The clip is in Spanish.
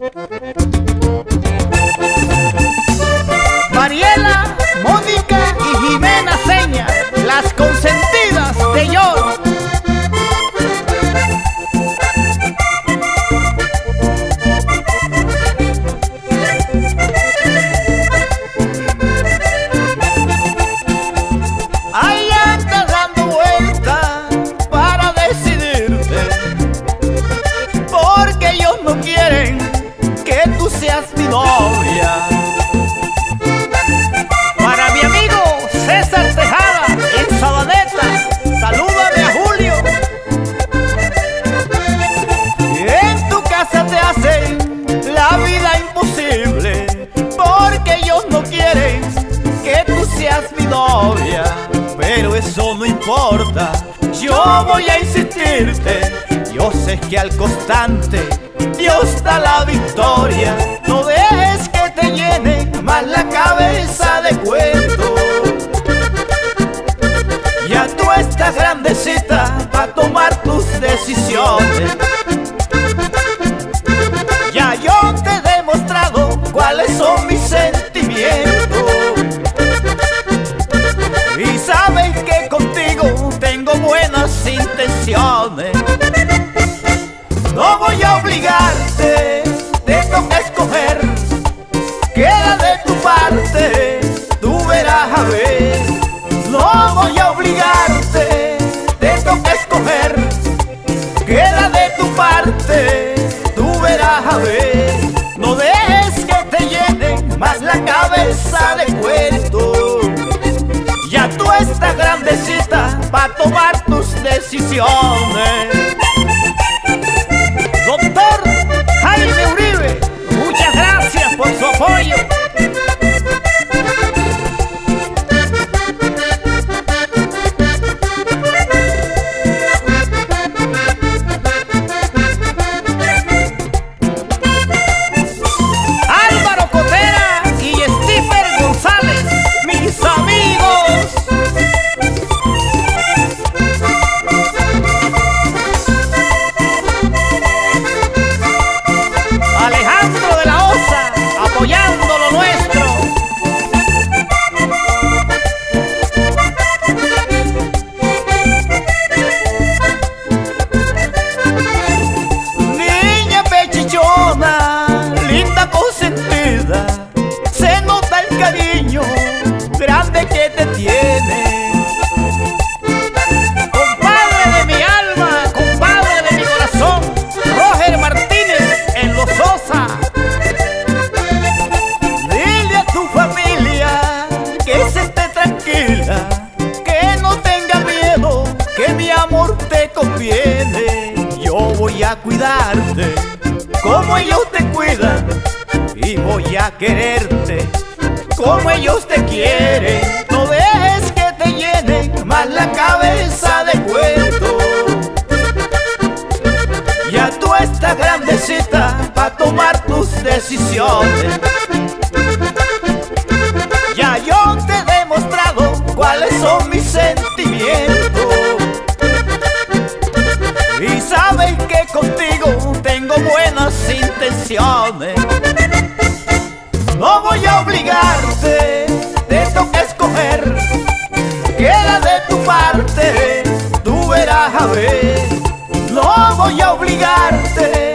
Mariela, Yo voy a insistirte. Yo sé que al constante Dios da la victoria. No dejes que te llenen más la cabeza de a obligarte, te toca escoger. Queda de tu parte, tú verás a ver. No voy a obligarte, te toca escoger. Queda de tu parte, tú verás a ver. No dejes que te llenen más la cabeza de cuento Ya tú estás grandecita para tomar tus decisiones conviene. Yo voy a cuidarte como ellos te cuidan y voy a quererte como ellos te quieren. No dejes que te llenen más la cabeza de cuento. Ya tú estás grandecita para tomar tus decisiones. No voy a obligarte, te toca escoger. Queda de tu parte, tú verás a ver. No voy a obligarte,